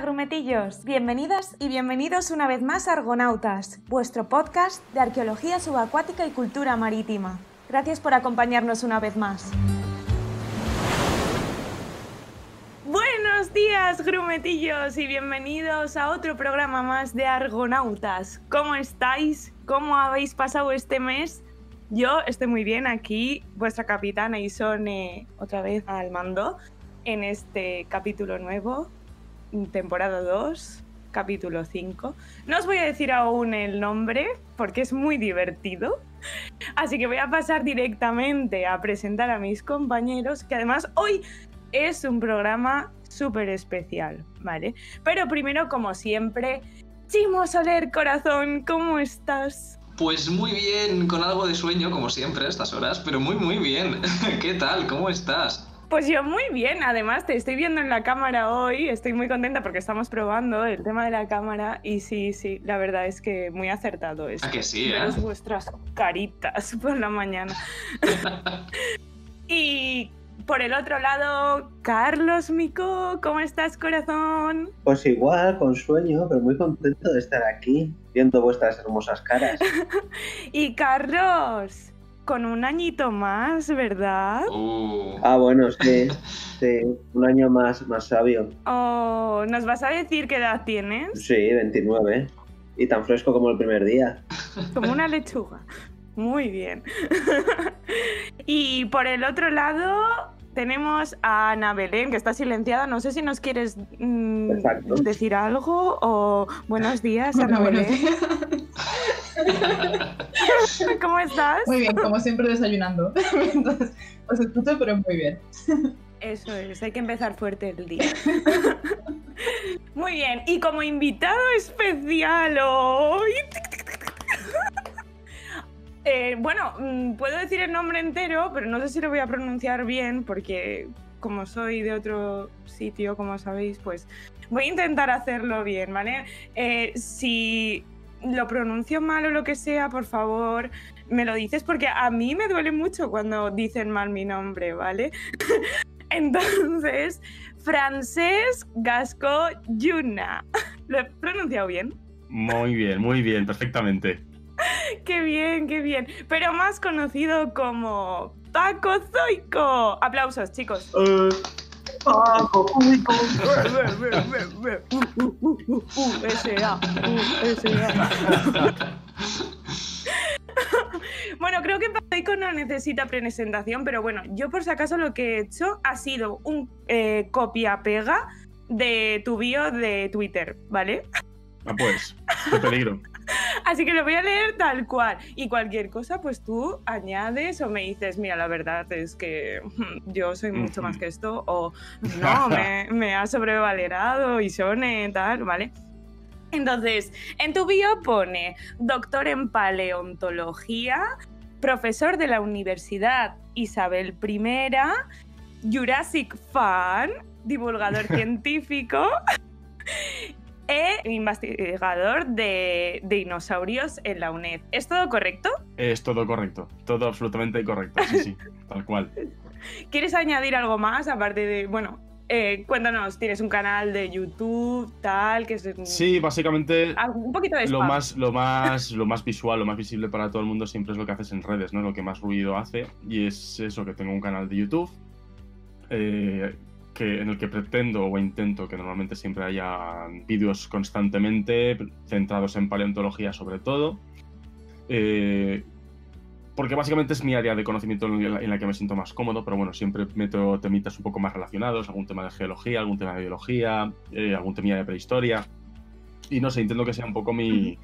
Grumetillos, bienvenidas y bienvenidos una vez más a Argonautas, vuestro podcast de arqueología subacuática y cultura marítima. Gracias por acompañarnos una vez más. Buenos días grumetillos y bienvenidos a otro programa más de Argonautas. ¿Cómo estáis? ¿Cómo habéis pasado este mes? Yo estoy muy bien aquí, vuestra capitana Isone otra vez al mando en este capítulo nuevo, temporada 2, capítulo 5. No os voy a decir aún el nombre porque es muy divertido, así que voy a pasar directamente a presentar a mis compañeros, que además hoy es un programa súper especial, ¿vale? Pero primero, como siempre, Chimo Soler Corazón, ¿cómo estás? Pues muy bien, con algo de sueño, como siempre, a estas horas, pero muy, muy bien. ¿Qué tal? ¿Cómo estás? Pues yo muy bien, además te estoy viendo en la cámara hoy, estoy muy contenta porque estamos probando el tema de la cámara y sí, sí, la verdad es que muy acertado es. ¿A que sí, eh? Veros vuestras caritas por la mañana. y por el otro lado, Carlos Mico, ¿cómo estás, corazón? Pues igual, con sueño, pero muy contento de estar aquí, viendo vuestras hermosas caras. y Carlos, con un añito más, ¿verdad? Uh, Ah, bueno, sí, sí, un año más, más sabio. Oh, ¿nos vas a decir qué edad tienes? Sí, 29. Y tan fresco como el primer día. Como una lechuga. Muy bien. y por el otro lado tenemos a Ana Belén, que está silenciada. No sé si nos quieres mm, decir algo o buenos días, Ana Bueno, buenos Belén. días. ¿Cómo estás? Muy bien, como siempre desayunando. Entonces, os escucho, pero muy bien. Eso es, hay que empezar fuerte el día. Muy bien, y como invitado especial hoy... Eh, bueno, mm, puedo decir el nombre entero, pero no sé si lo voy a pronunciar bien porque como soy de otro sitio, como sabéis, pues voy a intentar hacerlo bien, ¿vale? Eh, si lo pronuncio mal o lo que sea, por favor, me lo dices porque a mí me duele mucho cuando dicen mal mi nombre, ¿vale? Entonces, Francesc Gasco Yuna. ¿Lo he pronunciado bien? Muy bien, muy bien, perfectamente. Qué bien, qué bien. Pero más conocido como Paco Zoico. Aplausos, chicos. USA, USA. Bueno, creo que Paco no necesita presentación, pero bueno, yo por si acaso lo que he hecho ha sido un eh, copia-pega de tu bio de Twitter, ¿vale? Ah, pues, qué peligro. Así que lo voy a leer tal cual. Y cualquier cosa, pues tú añades o me dices, mira, la verdad es que mm, yo soy mucho más que esto, o no, me, me ha sobrevalerado y sone, tal, ¿vale? Entonces, en tu bio pone doctor en paleontología, profesor de la Universidad Isabel I, Jurassic fan, divulgador científico e investigador de dinosaurios en la UNED. ¿Es todo correcto? Es todo correcto, todo absolutamente correcto, sí, sí, tal cual. ¿Quieres añadir algo más aparte de, bueno, eh, cuéntanos, tienes un canal de YouTube, tal, que es Sí, básicamente un poquito de lo más, lo, más, lo más visual, lo más visible para todo el mundo siempre es lo que haces en redes, ¿no? Lo que más ruido hace. Y es eso, que tengo un canal de YouTube eh, que, en el que pretendo o intento que normalmente siempre haya vídeos constantemente centrados en paleontología sobre todo. Eh, porque básicamente es mi área de conocimiento en la, en la que me siento más cómodo, pero bueno, siempre meto temitas un poco más relacionados, algún tema de geología, algún tema de biología, eh, algún tema de prehistoria. Y no sé, intento que sea un poco mi,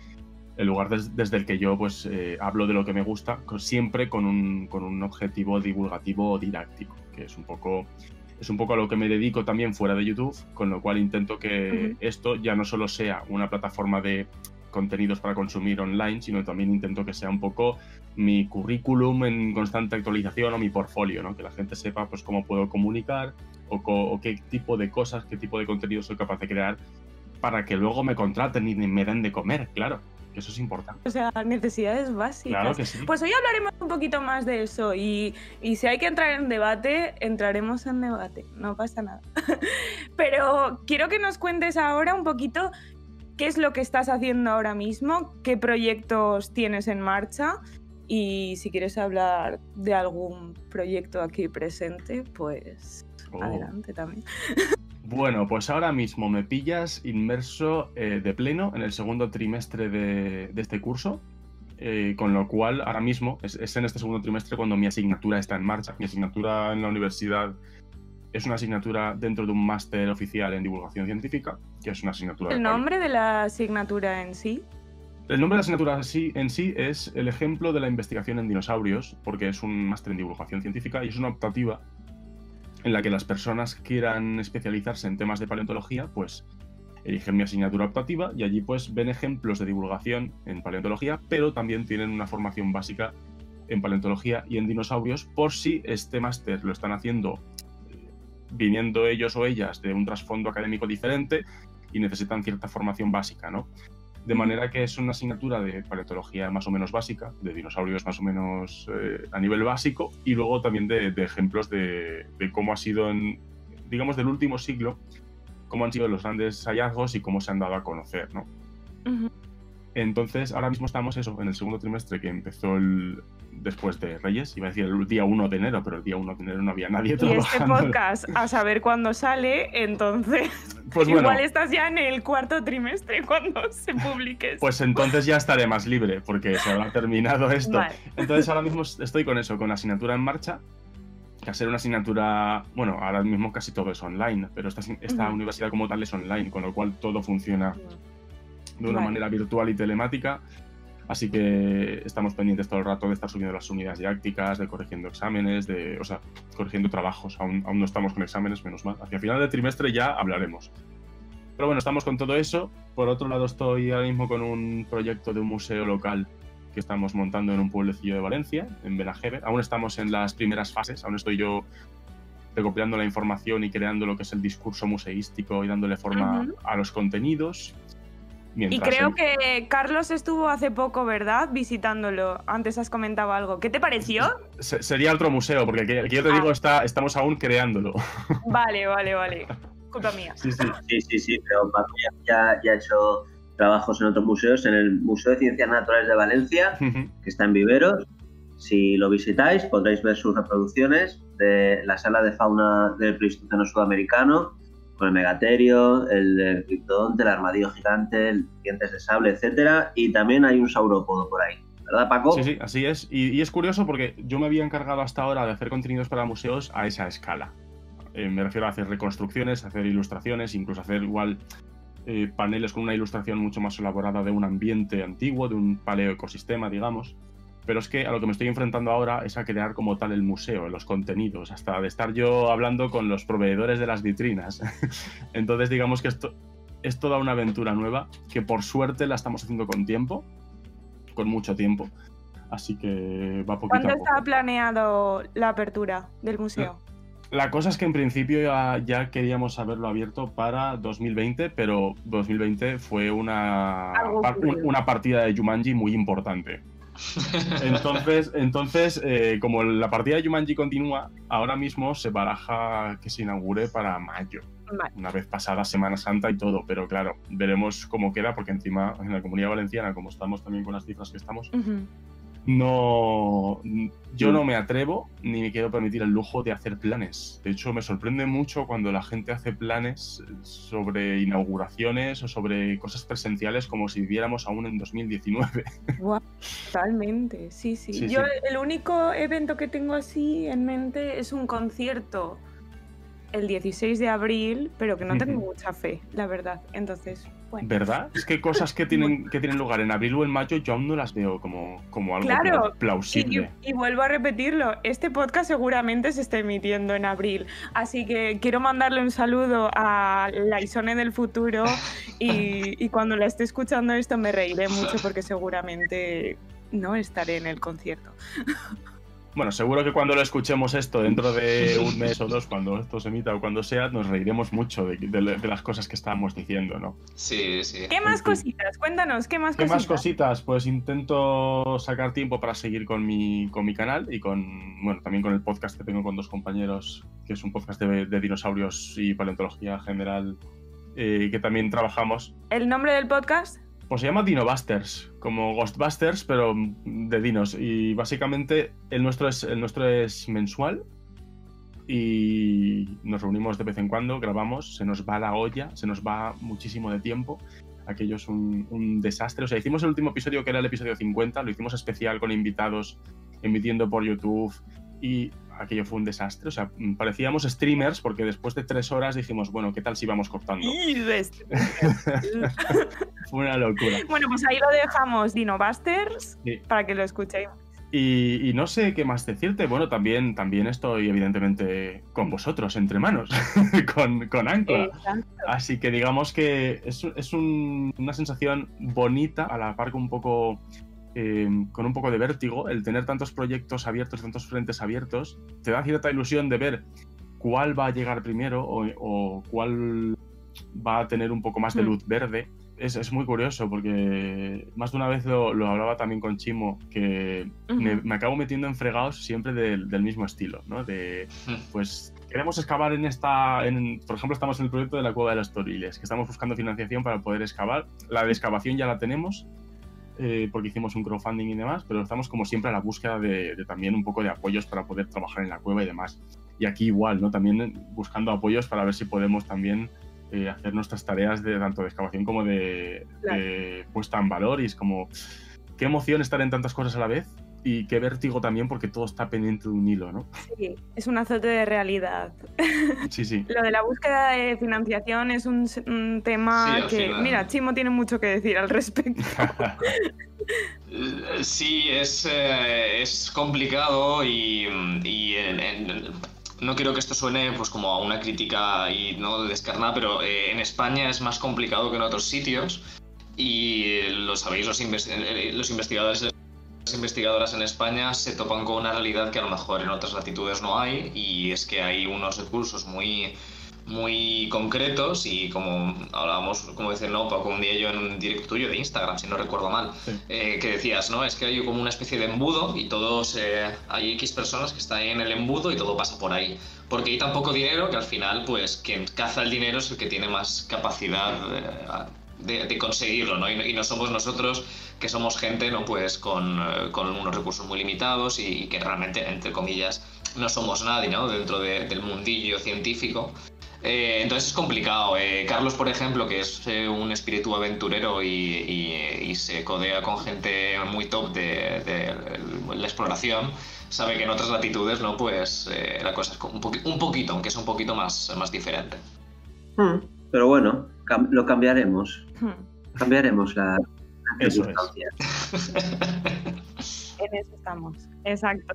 el lugar des- desde el que yo pues eh, hablo de lo que me gusta, siempre con un, con un objetivo divulgativo o didáctico, que es un poco es un poco a lo que me dedico también fuera de YouTube, con lo cual intento que esto ya no solo sea una plataforma de contenidos para consumir online, sino también intento que sea un poco mi currículum en constante actualización o mi portfolio, ¿no? Que la gente sepa pues cómo puedo comunicar o, co- o qué tipo de cosas, qué tipo de contenido soy capaz de crear para que luego me contraten y me den de comer, claro. Que eso es importante. O sea, necesidades básicas. Claro que sí. Pues hoy hablaremos un poquito más de eso y, y si hay que entrar en debate, entraremos en debate, no pasa nada. Pero quiero que nos cuentes ahora un poquito qué es lo que estás haciendo ahora mismo, qué proyectos tienes en marcha y si quieres hablar de algún proyecto aquí presente, pues Oh. adelante también. Bueno, pues ahora mismo me pillas inmerso eh, de pleno en el segundo trimestre de, de este curso, eh, con lo cual ahora mismo es, es en este segundo trimestre cuando mi asignatura está en marcha. Mi asignatura en la universidad es una asignatura dentro de un máster oficial en divulgación científica, que es una asignatura... ¿El nombre de la asignatura en sí? El nombre de la asignatura en sí es el ejemplo de la investigación en dinosaurios, porque es un máster en divulgación científica y es una optativa en la que las personas quieran especializarse en temas de paleontología, pues eligen mi asignatura optativa y allí pues ven ejemplos de divulgación en paleontología, pero también tienen una formación básica en paleontología y en dinosaurios por si este máster lo están haciendo eh, viniendo ellos o ellas de un trasfondo académico diferente y necesitan cierta formación básica, ¿no? De manera que es una asignatura de paleontología más o menos básica, de dinosaurios más o menos eh, a nivel básico, y luego también de, de ejemplos de, de cómo ha sido, en, digamos, del último siglo, cómo han sido los grandes hallazgos y cómo se han dado a conocer, ¿no? Entonces, ahora mismo estamos eso, en el segundo trimestre que empezó el, después de Reyes, iba a decir el día 1 de enero, pero el día 1 de enero no había nadie Y este trabajando. podcast, a saber cuándo sale, entonces Pues bueno, igual estás ya en el cuarto trimestre cuando se publique. pues entonces ya estaré más libre, porque se habrá terminado esto. Vale. Entonces ahora mismo estoy con eso, con la asignatura en marcha, que ser una asignatura, bueno, ahora mismo casi todo es online, pero esta, esta Ujú. universidad como tal es online, con lo cual todo funciona de una Vale. manera virtual y telemática. Así que estamos pendientes todo el rato de estar subiendo las unidades didácticas, de corrigiendo exámenes, de, o sea, corrigiendo trabajos. Aún, aún no estamos con exámenes, menos mal. Hacia final de trimestre ya hablaremos. Pero bueno, estamos con todo eso. Por otro lado, estoy ahora mismo con un proyecto de un museo local que estamos montando en un pueblecillo de Valencia, en Benajever. Aún estamos en las primeras fases, aún estoy yo recopilando la información y creando lo que es el discurso museístico y dándole forma Ujú. a los contenidos. Y creo que Carlos estuvo hace poco, ¿verdad? Visitándolo. Antes has comentado algo. ¿Qué te pareció? Se- sería otro museo, porque el que, el que yo te Ah. digo está, estamos aún creándolo. Vale, vale, vale. Culpa mía. Sí, sí. Sí, sí, sí, pero Paco ya, ya, ha hecho trabajos en otros museos, en el Museo de Ciencias Naturales de Valencia, que está en Viveros. Si lo visitáis, podréis ver sus reproducciones de la sala de fauna del Pleistoceno sudamericano, el megaterio, el, el criptodonte, el armadillo gigante, el dientes de sable, etcétera, y también hay un saurópodo por ahí. ¿Verdad, Paco? Sí, sí, así es. Y, y es curioso porque yo me había encargado hasta ahora de hacer contenidos para museos a esa escala. Eh, me refiero a hacer reconstrucciones, hacer ilustraciones, incluso hacer igual eh, paneles con una ilustración mucho más elaborada de un ambiente antiguo, de un paleoecosistema, digamos. Pero es que a lo que me estoy enfrentando ahora es a crear como tal el museo, los contenidos, hasta de estar yo hablando con los proveedores de las vitrinas. Entonces digamos que esto es toda una aventura nueva que por suerte la estamos haciendo con tiempo, con mucho tiempo. Así que va poquito ¿Cuándo a poco. está planeado la apertura del museo? La cosa es que en principio ya, ya queríamos haberlo abierto para 2020, pero 2020 fue una, una partida de Jumanji muy importante. Entonces, entonces eh, como la partida de Jumanji continúa, ahora mismo se baraja que se inaugure para mayo, Vale. una vez pasada Semana Santa y todo, pero claro, veremos cómo queda, porque encima en la comunidad valenciana, como estamos también con las cifras que estamos. No, yo Mm. no me atrevo ni me quiero permitir el lujo de hacer planes. De hecho, me sorprende mucho cuando la gente hace planes sobre inauguraciones o sobre cosas presenciales como si viviéramos aún en 2019. Guau, Totalmente, sí, sí. Sí, Yo sí. el único evento que tengo así en mente es un concierto el 16 de abril, pero que no tengo mucha fe, la verdad. Entonces, bueno. ¿Verdad? Es que cosas que tienen, que tienen lugar en abril o en mayo yo aún no las veo como, como algo Claro, pla- plausible. Y, y vuelvo a repetirlo, este podcast seguramente se está emitiendo en abril, así que quiero mandarle un saludo a la Isone del futuro y, y cuando la esté escuchando esto me reiré mucho porque seguramente no estaré en el concierto. Bueno, seguro que cuando lo escuchemos esto dentro de un mes o dos, cuando esto se emita o cuando sea, nos reiremos mucho de, de- de las cosas que estábamos diciendo, ¿no? Sí, sí. ¿Qué más cositas? Cuéntanos, ¿qué más ¿Qué cositas? más cositas? Pues intento sacar tiempo para seguir con mi, con mi canal y con, bueno, también con el podcast que tengo con dos compañeros, que es un podcast de, de dinosaurios y paleontología general, eh, que también trabajamos. ¿El nombre del podcast? Pues se llama Dinobusters, como Ghostbusters, pero de dinos. Y básicamente el nuestro es, el nuestro es mensual y nos reunimos de vez en cuando, grabamos, se nos va la olla, se nos va muchísimo de tiempo. Aquello es un, un desastre. O sea, hicimos el último episodio que era el episodio 50, lo hicimos especial con invitados, emitiendo por YouTube y aquello fue un desastre. O sea, parecíamos streamers porque después de tres horas dijimos, bueno, ¿qué tal si vamos cortando? Una locura. bueno, pues ahí lo dejamos, Dinobusters, Sí. para que lo escuchéis. Y, y no sé qué más decirte. Bueno, también, también estoy evidentemente con vosotros, entre manos, con, con Ancla. Exacto. Así que digamos que es, es un- una sensación bonita, a la par que un poco, eh, con un poco de vértigo, el tener tantos proyectos abiertos, tantos frentes abiertos, te da cierta ilusión de ver cuál va a llegar primero o, o cuál va a tener un poco más de Mm. luz verde. Es, es muy curioso porque más de una vez lo, lo hablaba también con Chimo, que me, me acabo metiendo en fregados siempre del, del mismo estilo, ¿no? De, pues queremos excavar en esta, en, por ejemplo, estamos en el proyecto de la cueva de los Toriles, que estamos buscando financiación para poder excavar. La de excavación ya la tenemos, eh, porque hicimos un crowdfunding y demás, pero estamos como siempre a la búsqueda de, de también un poco de apoyos para poder trabajar en la cueva y demás. Y aquí igual, ¿no? También buscando apoyos para ver si podemos también eh, hacer nuestras tareas de tanto de excavación como de, Claro. de puesta en valor. Y es como, qué emoción estar en tantas cosas a la vez y qué vértigo también porque todo está pendiente de un hilo, ¿no? Sí, es un azote de realidad. Sí, sí. Lo de la búsqueda de financiación es un, tema Sí, que, final. mira, Chimo tiene mucho que decir al respecto. Sí, es, eh, es complicado y, y en- en- no quiero que esto suene pues como a una crítica y no descarnada, pero eh, en España es más complicado que en otros sitios y eh, lo sabéis, los, eh, los investigadores las investigadoras en España se topan con una realidad que a lo mejor en otras latitudes no hay y es que hay unos recursos muy muy concretos y como hablábamos, como dice no, Paco, un día yo en un directo tuyo de Instagram, si no recuerdo mal, Sí. eh, que decías, ¿no? Es que hay como una especie de embudo y todos, eh, hay X personas que están en el embudo y todo pasa por ahí. Porque hay tan poco dinero que al final, pues, quien caza el dinero es el que tiene más capacidad eh, de, de conseguirlo, ¿no? Y, no- y no somos nosotros que somos gente, ¿no? Pues con, eh, con unos recursos muy limitados y, y que realmente, entre comillas, no somos nadie, ¿no? Dentro de- del mundillo científico. Eh, entonces es complicado. Eh, Carlos, por ejemplo, que es eh, un espíritu aventurero y, y- y se codea con gente muy top de, de la exploración, sabe que en otras latitudes, ¿no? Pues eh, la cosa es un, poqui- un poquito, aunque es un poquito más, más diferente. Hmm, Pero bueno, cam- lo cambiaremos. Hmm, Cambiaremos la, Eso es. en eso estamos, exacto.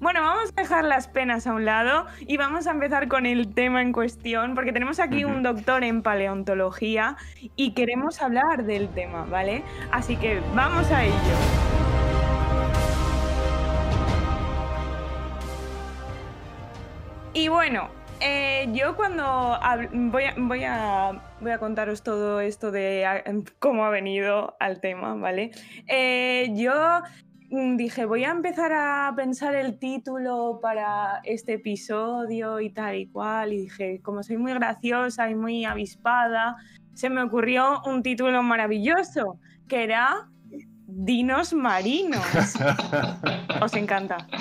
Bueno, vamos a dejar las penas a un lado y vamos a empezar con el tema en cuestión, porque tenemos aquí un doctor en paleontología y queremos hablar del tema, ¿vale? Así que vamos a ello. Y bueno, eh, yo cuando voy, a, voy, a, voy a contaros todo esto de a- cómo ha venido al tema, ¿vale? Eh, yo dije, voy a empezar a pensar el título para este episodio y tal y cual, y dije, como soy muy graciosa y muy avispada, se me ocurrió un título maravilloso, que era Dinos Marinos. Os encanta.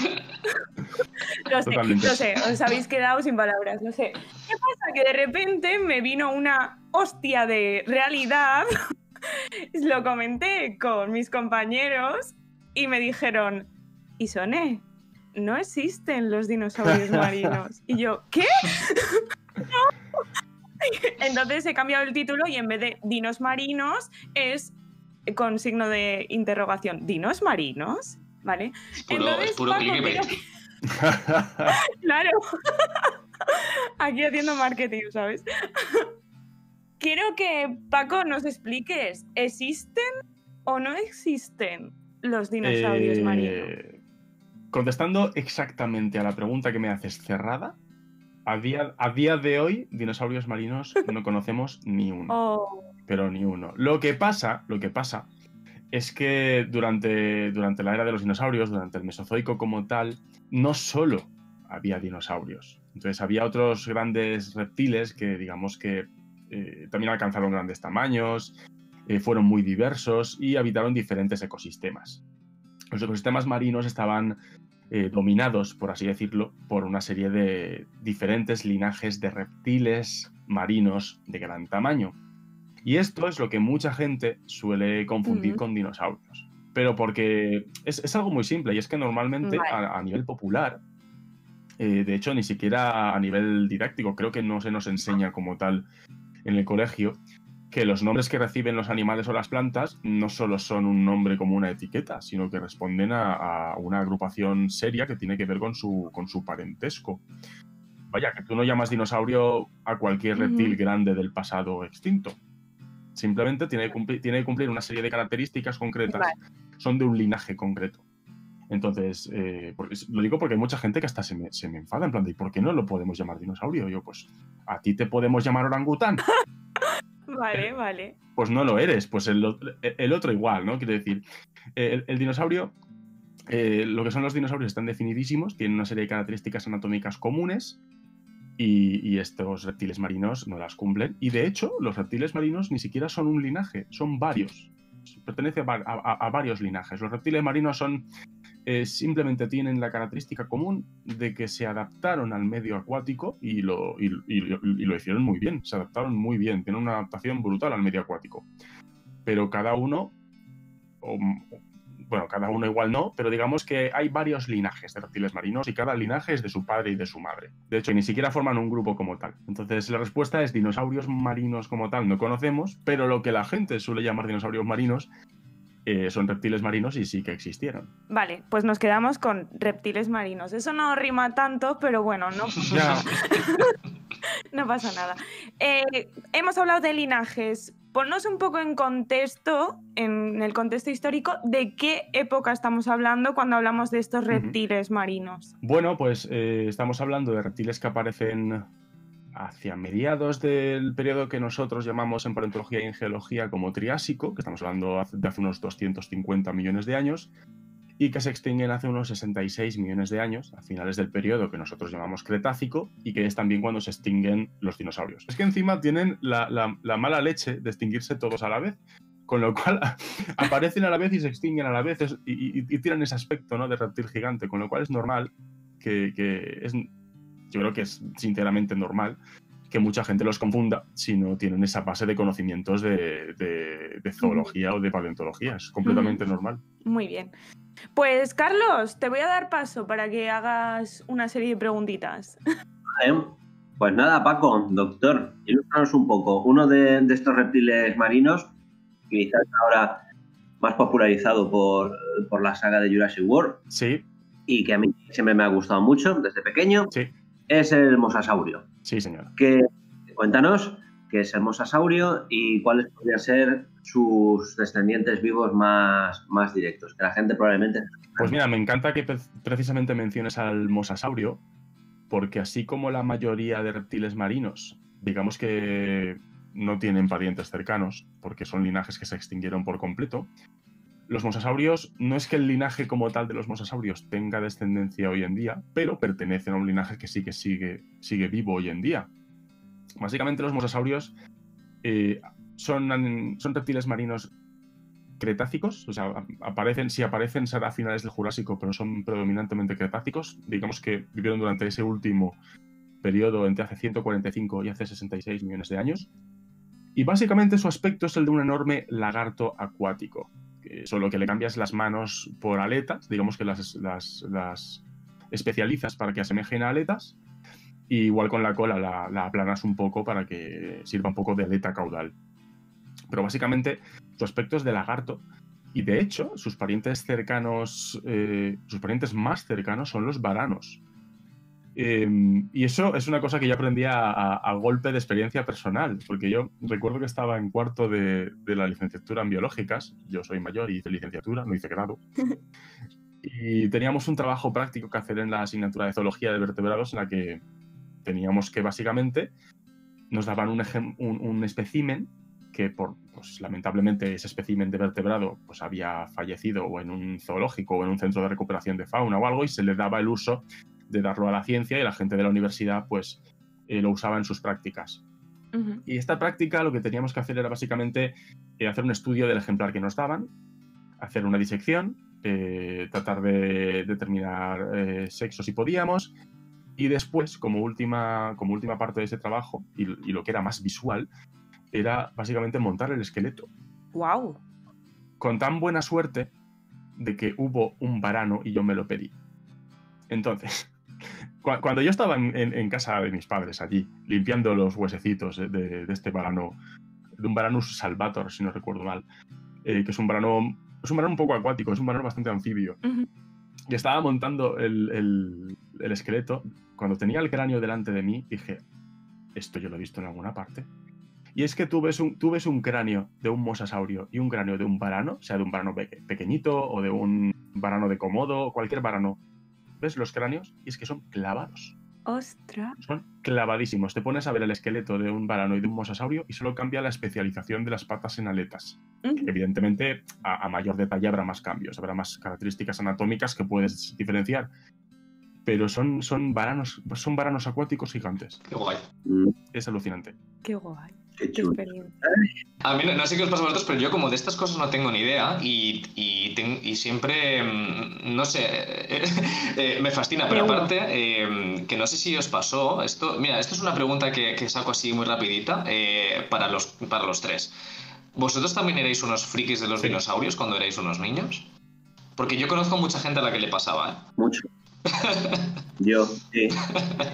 Lo sé, Totalmente. lo sé, os habéis quedado sin palabras, lo sé. ¿Qué pasa? Que de repente me vino una hostia de realidad. Lo comenté con mis compañeros y me dijeron, Isone, no existen los dinosaurios marinos. Y yo, ¿qué? No. Entonces he cambiado el título y en vez de dinos marinos es con signo de interrogación. ¿Dinos marinos? ¿Vale? Es puro, Entonces, es puro Paco, clickbait. creo Claro. Aquí haciendo marketing, ¿sabes? Quiero que Paco nos expliques, ¿existen o no existen los dinosaurios Eh, marinos? contestando exactamente a la pregunta que me haces cerrada, a día, a día de hoy, dinosaurios marinos no conocemos ni uno. Oh, Pero ni uno. Lo que pasa, lo que pasa es que durante, durante la era de los dinosaurios, durante el Mesozoico como tal, no solo había dinosaurios. Entonces había otros grandes reptiles que digamos que eh, también alcanzaron grandes tamaños, eh, fueron muy diversos y habitaron diferentes ecosistemas. Los ecosistemas marinos estaban eh, dominados, por así decirlo, por una serie de diferentes linajes de reptiles marinos de gran tamaño. Y esto es lo que mucha gente suele confundir con dinosaurios. Pero porque es, es algo muy simple y es que normalmente Vale. a, a nivel popular, eh, de hecho ni siquiera a nivel didáctico, creo que no se nos enseña como tal en el colegio, que los nombres que reciben los animales o las plantas no solo son un nombre como una etiqueta, sino que responden a, a una agrupación seria que tiene que ver con su, con su parentesco. Vaya, que tú no llamas dinosaurio a cualquier reptil grande del pasado extinto. Simplemente tiene que, cumplir, tiene que cumplir una serie de características concretas, Vale. son de un linaje concreto. Entonces, eh, lo digo porque hay mucha gente que hasta se me, se me enfada, en plan de, ¿y por qué no lo podemos llamar dinosaurio? Yo, pues, ¿a ti te podemos llamar orangután? vale, vale. pues no lo eres. Pues el, o- el otro igual, ¿no? Quiero decir, el, el dinosaurio, eh, lo que son los dinosaurios están definidísimos, tienen una serie de características anatómicas comunes y, y estos reptiles marinos no las cumplen. Y de hecho, los reptiles marinos ni siquiera son un linaje, son varios. Pertenece a, va- a- a varios linajes. Los reptiles marinos son eh, simplemente tienen la característica común de que se adaptaron al medio acuático y lo, y, lo hicieron muy bien, se adaptaron muy bien, tienen una adaptación brutal al medio acuático. Pero cada uno, bueno, cada uno igual no, pero digamos que hay varios linajes de reptiles marinos y cada linaje es de su padre y de su madre. De hecho, ni siquiera forman un grupo como tal. Entonces, la respuesta es dinosaurios marinos como tal no conocemos, pero lo que la gente suele llamar dinosaurios marinos eh, son reptiles marinos y sí que existieron. Vale, pues nos quedamos con reptiles marinos. Eso no rima tanto, pero bueno, no, no pasa nada. Eh, hemos hablado de linajes. Ponnos un poco en contexto, en el contexto histórico, de qué época estamos hablando cuando hablamos de estos reptiles marinos. Bueno, pues eh, estamos hablando de reptiles que aparecen hacia mediados del periodo que nosotros llamamos en paleontología y en geología como Triásico, que estamos hablando de hace unos 250 millones de años, y que se extinguen hace unos 66 millones de años, a finales del periodo que nosotros llamamos Cretácico, y que es también cuando se extinguen los dinosaurios. Es que encima tienen la, la- la mala leche de extinguirse todos a la vez, con lo cual aparecen a la vez y se extinguen a la vez es- y, y- y tienen ese aspecto ¿no? de reptil gigante, con lo cual es normal que, que es, yo creo que es sinceramente normal que mucha gente los confunda si no tienen esa base de conocimientos de, de- de zoología o de paleontología. Es completamente normal. Muy bien. Pues Carlos, te voy a dar paso para que hagas una serie de preguntitas. Vale. Pues nada, Paco, doctor, ilústranos un poco. Uno de, de estos reptiles marinos, quizás ahora más popularizado por, por la saga de Jurassic World Sí, y que a mí siempre me ha gustado mucho desde pequeño, sí, es el mosasaurio. sí, señora. Que, cuéntanos qué es el mosasaurio y cuáles podrían ser sus descendientes vivos más, más directos, que la gente probablemente... Pues mira, me encanta que pre- precisamente menciones al mosasaurio, porque así como la mayoría de reptiles marinos, digamos que no tienen parientes cercanos, porque son linajes que se extinguieron por completo, los mosasaurios no es que el linaje como tal de los mosasaurios tenga descendencia hoy en día, pero pertenecen a un linaje que sí que sigue, sigue vivo hoy en día. Básicamente los mosasaurios eh, son, reptiles marinos cretácicos, o sea, aparecen, si aparecen será a finales del Jurásico, pero son predominantemente cretácicos. Digamos que vivieron durante ese último periodo entre hace 145 y hace 66 millones de años. Y básicamente su aspecto es el de un enorme lagarto acuático, solo que le cambias las manos por aletas, digamos que las, las, las especializas para que asemejen a aletas, y igual con la cola la, la aplanas un poco para que sirva un poco de aleta caudal. Pero básicamente su aspecto es de lagarto. Y de hecho, sus parientes cercanos, eh, sus parientes más cercanos son los varanos. Eh, y eso es una cosa que yo aprendí a, a- a golpe de experiencia personal, porque yo recuerdo que estaba en cuarto de, de la licenciatura en biológicas, yo soy mayor y hice licenciatura, no hice grado. Y teníamos un trabajo práctico que hacer en la asignatura de zoología de vertebrados en la que teníamos que básicamente nos daban un, un, un espécimen que por, pues, lamentablemente ese espécimen de vertebrado pues, había fallecido o en un zoológico o en un centro de recuperación de fauna o algo y se le daba el uso de darlo a la ciencia y la gente de la universidad pues eh, lo usaba en sus prácticas. Y esta práctica lo que teníamos que hacer era básicamente eh, hacer un estudio del ejemplar que nos daban, hacer una disección, eh, tratar de determinar sexo si podíamos, y después, como última, como última parte de ese trabajo, y, y lo que era más visual, era básicamente montar el esqueleto. Wow. Con tan buena suerte de que hubo un varano y yo me lo pedí. Entonces, cua- cuando yo estaba en, en- en casa de mis padres allí, limpiando los huesecitos de, de- de este varano, de un varanus salvator, si no recuerdo mal, eh, que es un varano, es un varano un poco acuático, es un varano bastante anfibio. Y estaba montando el, el- el esqueleto, cuando tenía el cráneo delante de mí, dije, esto yo lo he visto en alguna parte. Y es que tú ves un, tú ves un cráneo de un mosasaurio y un cráneo de un varano, sea de un varano peque- pequeñito o de un varano de comodo, cualquier varano. ¿Ves los cráneos? Y es que son clavados. Ostras. Son clavadísimos. Te pones a ver el esqueleto de un varano y de un mosasaurio y solo cambia la especialización de las patas en aletas. Evidentemente, a, a mayor detalle habrá más cambios, habrá más características anatómicas que puedes diferenciar. Pero son, son, varanos, son varanos acuáticos gigantes. Qué guay. Es alucinante. Qué guay. Qué chulo. A mí no, no sé qué os pasa a vosotros, pero yo como de estas cosas no tengo ni idea y, y, ten- y siempre, mm, no sé, eh, eh, me fascina, pero aparte, eh, que no sé si os pasó, esto, mira, esto es una pregunta que, que saco así muy rapidita eh, para, los, para los tres. ¿Vosotros también erais unos frikis de los Sí. dinosaurios cuando erais unos niños? Porque yo conozco mucha gente a la que le pasaba, ¿eh? Mucho. Yo, sí.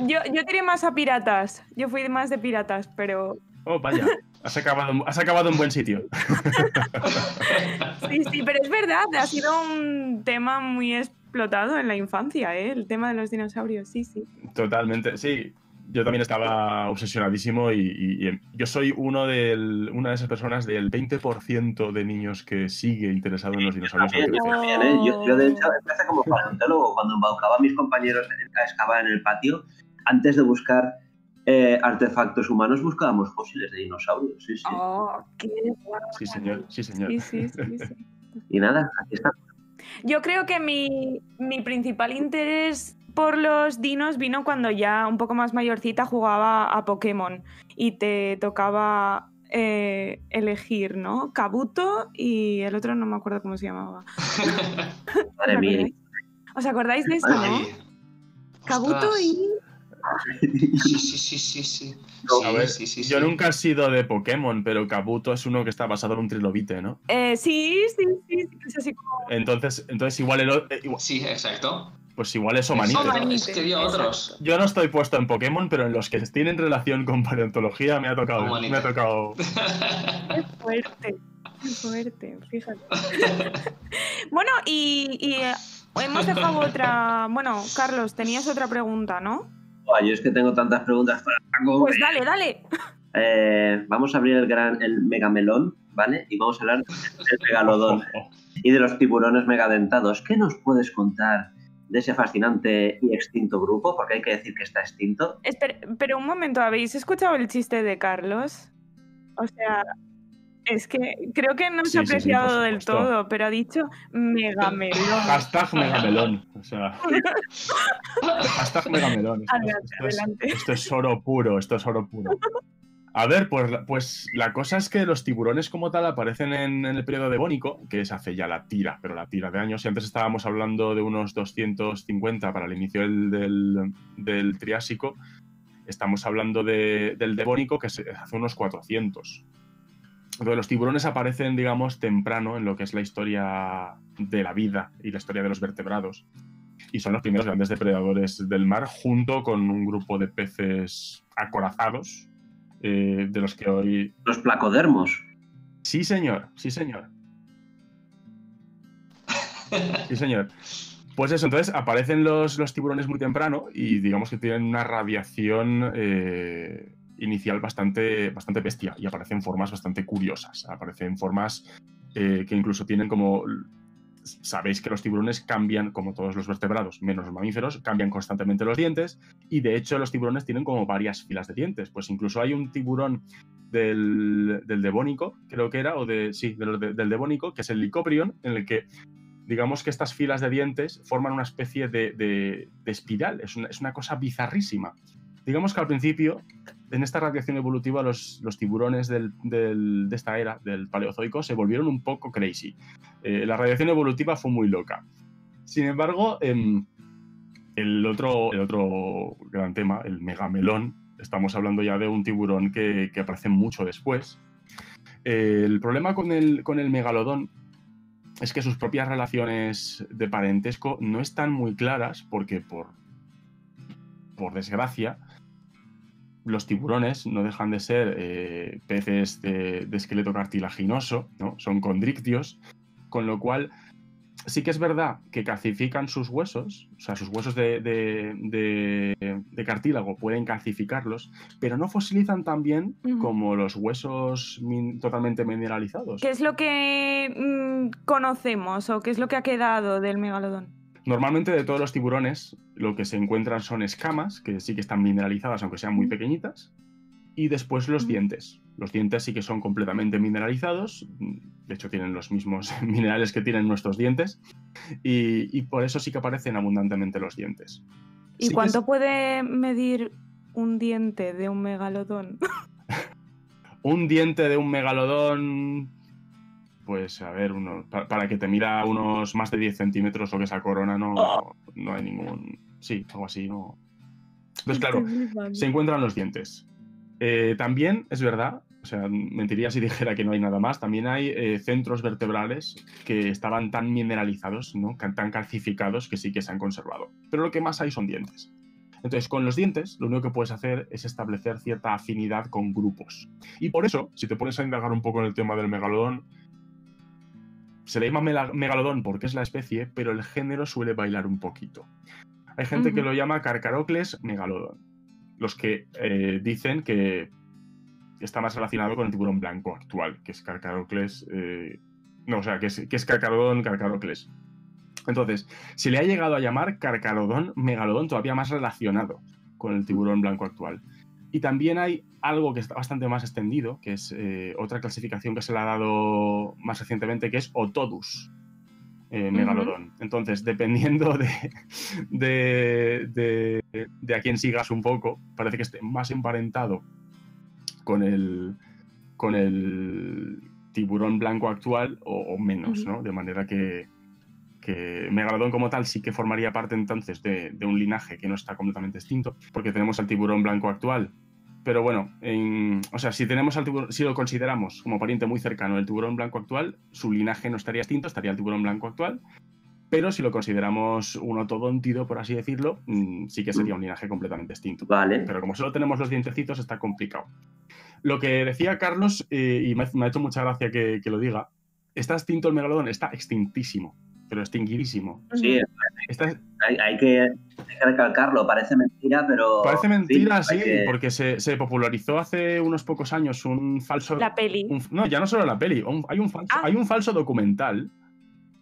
Yo, yo tiré más a piratas. Yo fui más de piratas, pero. Oh, vaya. Has acabado, has acabado en buen sitio. Sí, sí, pero es verdad, ha sido un tema muy explotado en la infancia, ¿eh? El tema de los dinosaurios, sí, sí. Totalmente, sí. Yo también estaba obsesionadísimo y, y- y yo soy uno del, una de esas personas del 20% de niños que sigue interesado en los dinosaurios. Yo también, ¿eh? Yo, yo, de hecho, empecé como paleontólogo cuando embaucaba a mis compañeros a excavar en el patio. Antes de buscar eh, artefactos humanos, buscábamos fósiles de dinosaurios. Sí, sí. Oh, qué guay. Sí, señor, sí, señor. Sí, sí, sí, sí. Y nada, aquí está. Yo creo que mi, mi principal interés por los dinos vino cuando ya un poco más mayorcita jugaba a Pokémon y te tocaba eh, elegir, ¿no? Kabuto y el otro no me acuerdo cómo se llamaba. Madre mía. ¿Os acordáis de eso, no? Kabuto y... Sí, sí, sí, sí, sí. A ver, sí, sí, yo nunca he sido de Pokémon, pero Kabuto es uno que está basado en un trilobite, ¿no? Eh, sí, sí, sí, sí, es así como... Entonces, entonces igual, el eh, igual- Sí, exacto. pues igual es Omanite. Es que había otros. Yo no estoy puesto en Pokémon, pero en los que tienen relación con paleontología me ha tocado. Omanite. Me ha tocado. Qué fuerte, qué fuerte, fíjate. bueno, y, y, eh, hemos dejado otra... Bueno, Carlos, tenías otra pregunta, ¿no? Yo es que tengo tantas preguntas para Paco. Pues dale, dale. Eh, vamos a abrir el gran el megamelón, ¿vale? Y vamos a hablar del megalodón y de los tiburones megadentados. ¿Qué nos puedes contar de ese fascinante y extinto grupo? Porque hay que decir que está extinto. Espera, pero un momento, ¿habéis escuchado el chiste de Carlos? O sea, es que creo que no se Sí, ha sí, sí, apreciado del todo, pero ha dicho megamelón. Hashtag Megamelón. O sea. hashtag Megamelón. Esto, es- Adelante, esto es, adelante. esto es oro puro, esto es oro puro. A ver, pues, la- pues la cosa es que los tiburones como tal aparecen en, en el periodo devónico, que es hace ya la tira, pero la tira de años. Y antes estábamos hablando de unos 250 para el inicio del, del- del Triásico. Estamos hablando de- del devónico, que es hace unos 400. Los tiburones aparecen, digamos, temprano en lo que es la historia de la vida y la historia de los vertebrados. Y son los primeros grandes depredadores del mar, junto con un grupo de peces acorazados, eh, de los que hoy... Los placodermos. Sí, señor, sí, señor. Sí, señor. Pues eso, entonces aparecen los, los tiburones muy temprano y digamos que tienen una radiación eh, inicial bastante, bastante bestia y aparecen formas bastante curiosas. Aparecen formas eh, que incluso tienen como sabéis que los tiburones cambian, como todos los vertebrados, menos los mamíferos, cambian constantemente los dientes y de hecho los tiburones tienen como varias filas de dientes. Pues incluso hay un tiburón del, del devónico, creo que era, o de, sí, del, del devónico, que es el licoprion, en el que digamos que estas filas de dientes forman una especie de, de, espiral, es una, es una, cosa bizarrísima. Digamos que al principio, en esta radiación evolutiva, los, tiburones de esta era, del Paleozoico, se volvieron un poco crazy. Eh, la radiación evolutiva fue muy loca. Sin embargo, eh, el, otro, gran tema, el megamelón, estamos hablando ya de un tiburón que, aparece mucho después. Eh, el problema con el, megalodón es que sus propias relaciones de parentesco no están muy claras porque por, por desgracia los tiburones no dejan de ser eh, peces de, de, esqueleto cartilaginoso, ¿no? son condrictios, con lo cual sí que es verdad que calcifican sus huesos, o sea, sus huesos de, de, de, de cartílago pueden calcificarlos, pero no fosilizan tan bien uh -huh. como los huesos min totalmente mineralizados. ¿Qué es lo que mmm, conocemos o qué es lo que ha quedado del megalodón? Normalmente de todos los tiburones lo que se encuentran son escamas, que sí que están mineralizadas aunque sean muy pequeñitas, y después los dientes. Los dientes sí que son completamente mineralizados, de hecho tienen los mismos minerales que tienen nuestros dientes, y, y por eso sí que aparecen abundantemente los dientes. ¿Y sí cuánto es... puede medir un diente de un megalodón? un diente de un megalodón, pues a ver, uno, para, para, que te mira unos más de 10 centímetros o que esa corona no, oh. no hay ningún... Sí, algo así, no... Entonces, claro, se encuentran los dientes. Eh, también es verdad, o sea, mentiría si dijera que no hay nada más, también hay eh, centros vertebrales que estaban tan mineralizados, ¿no? tan calcificados, que sí que se han conservado. Pero lo que más hay son dientes. Entonces, con los dientes, lo único que puedes hacer es establecer cierta afinidad con grupos. Y por eso, si te pones a indagar un poco en el tema del megalodón, se le llama megalodón porque es la especie, pero el género suele bailar un poquito. Hay gente uh -huh. que lo llama Carcarocles megalodón los que eh, dicen que está más relacionado con el tiburón blanco actual, que es Carcarocles. Eh, no, o sea, que es, que es Carcarodón Carcarocles. Entonces, se le ha llegado a llamar Carcarodón megalodón, todavía más relacionado con el tiburón blanco actual. Y también hay algo que está bastante más extendido, que es eh, otra clasificación que se le ha dado más recientemente, que es Otodus, eh, megalodón. Uh -huh. Entonces, dependiendo de, de, de, de, a quién sigas un poco, parece que esté más emparentado con el, con el tiburón blanco actual o, o menos, uh -huh. ¿no? De manera que, que Megalodón como tal sí que formaría parte entonces de, de, un linaje que no está completamente extinto, porque tenemos al tiburón blanco actual. Pero bueno, en, o sea, si tenemos al tiburón, si lo consideramos como pariente muy cercano del tiburón blanco actual, su linaje no estaría extinto, estaría el tiburón blanco actual. Pero si lo consideramos un otodóntido, por así decirlo, mm, sí que sería un linaje completamente extinto. Vale. Pero como solo tenemos los dientecitos, está complicado. Lo que decía Carlos, eh, y me, me, ha hecho mucha gracia que, que lo diga, ¿está extinto el megalodón? Está extintísimo pero extinguidísimo. Sí, Esta... hay, hay, que, hay, que, recalcarlo. Parece mentira, pero. Parece mentira, sí, sí que... porque se, se, popularizó hace unos pocos años un falso. La peli. Un, no, ya no solo la peli. Un, hay, un falso, ah. hay un falso documental.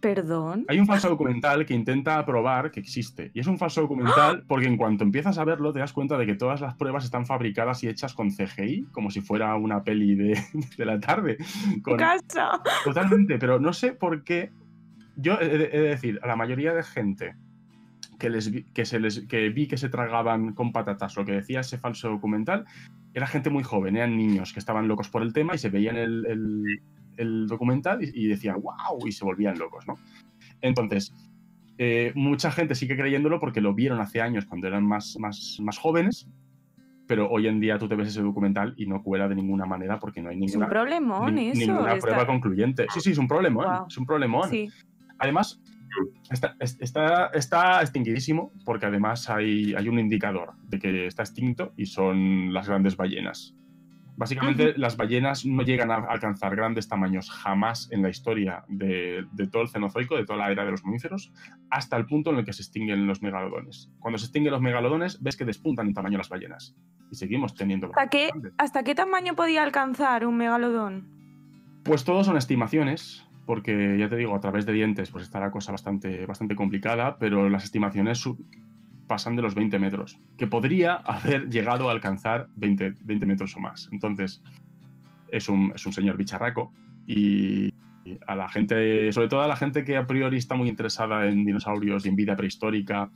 Perdón. Hay un falso documental que intenta probar que existe. Y es un falso documental porque en cuanto empiezas a verlo te das cuenta de que todas las pruebas están fabricadas y hechas con CGI, como si fuera una peli de, de la tarde. Con... ¡Casa! Totalmente, pero no sé por qué yo he de, he de, decir, a la mayoría de gente que, les vi, que, se les, que vi que se tragaban con patatas lo que decía ese falso documental, era gente muy joven, eran niños que estaban locos por el tema y se veían el, el, el documental y, y, decían, wow, y se volvían locos, ¿no? Entonces, eh, mucha gente sigue creyéndolo porque lo vieron hace años cuando eran más, más, más jóvenes, pero hoy en día tú te ves ese documental y no cuela de ninguna manera porque no hay ninguna, es un problemón, ni, eso, ninguna está... prueba concluyente. Sí, sí, es un problemón, wow. es un problemón. Sí. Además, está, está, está, extinguidísimo porque además hay, hay, un indicador de que está extinto y son las grandes ballenas. Básicamente, uh -huh. las ballenas no llegan a alcanzar grandes tamaños jamás en la historia de, de, todo el Cenozoico, de toda la era de los mamíferos, hasta el punto en el que se extinguen los megalodones. Cuando se extinguen los megalodones, ves que despuntan en tamaño las ballenas. Y seguimos teniendo. ¿Hasta qué, ¿Hasta qué tamaño podía alcanzar un megalodón? Pues todos son estimaciones porque ya te digo, a través de dientes pues está la cosa bastante, bastante complicada, pero las estimaciones pasan de los 20 metros, que podría haber llegado a alcanzar 20, 20 metros o más. Entonces, es un, es un señor bicharraco y a la gente, sobre todo a la gente que a priori está muy interesada en dinosaurios y en vida prehistórica,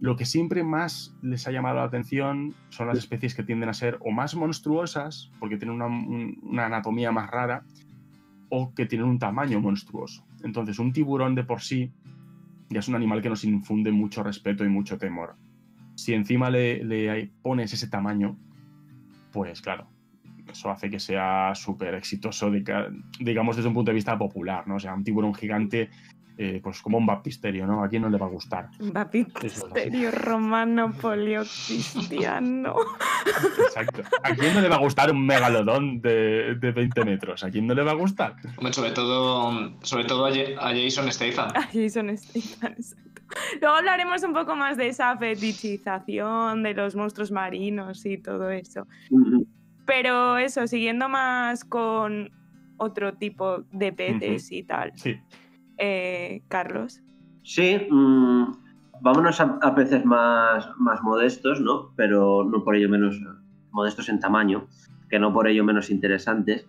lo que siempre más les ha llamado la atención son las especies que tienden a ser o más monstruosas, porque tienen una, un- una anatomía más rara, o que tienen un tamaño monstruoso. Entonces, un tiburón de por sí ya es un animal que nos infunde mucho respeto y mucho temor. Si encima le, pones ese tamaño, pues claro, eso hace que sea súper exitoso, digamos, desde un punto de vista popular, ¿no? O sea, un tiburón gigante, eh, pues como un baptisterio, ¿no? ¿A quién no le va a gustar? Baptisterio romano poliocristiano. Exacto. ¿A quién no le va a gustar un megalodón de, de 20 metros? ¿A quién no le va a gustar? Hombre, sobre todo, sobre todo a, Ja- a Jason Statham. A Jason Statham, exacto. Luego hablaremos un poco más de esa fetichización de los monstruos marinos y todo eso. Pero eso, siguiendo más con otro tipo de peces y tal. Sí. Eh, Carlos. Sí, mm, vámonos a, a peces más, más modestos, ¿no? Pero no por ello menos modestos en tamaño, que no por ello menos interesantes.